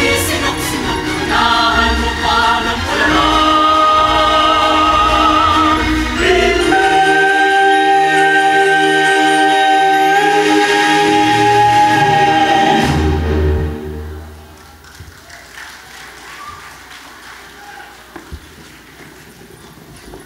music.